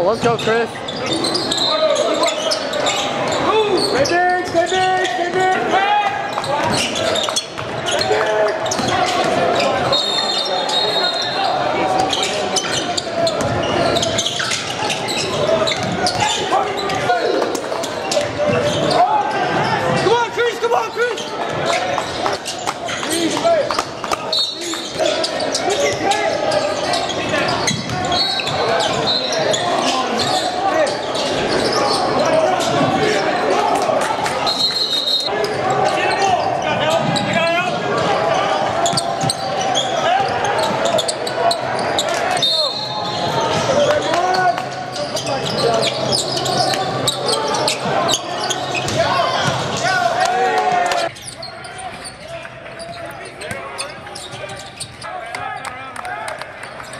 Oh, let's go, Chris. Go, Chris. Thank